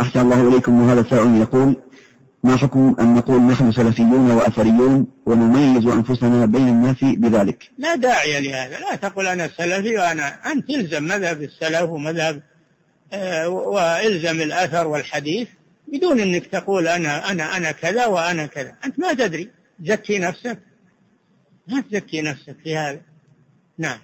أحسن الله إليكم وهذا سائل يقول ما حكم أن نقول نحن سلفيون وأثريون ونميز أنفسنا بين الناس بذلك؟ لا داعي لهذا لا تقول أنا سلفي وأنا أنت تلزم مذهب السلف ومذهب آه، وإلزم الأثر والحديث بدون أنك تقول أنا أنا أنا كذا وأنا كذا. أنت ما تدري زكي نفسك. ما تزكي نفسك في هذا. نعم.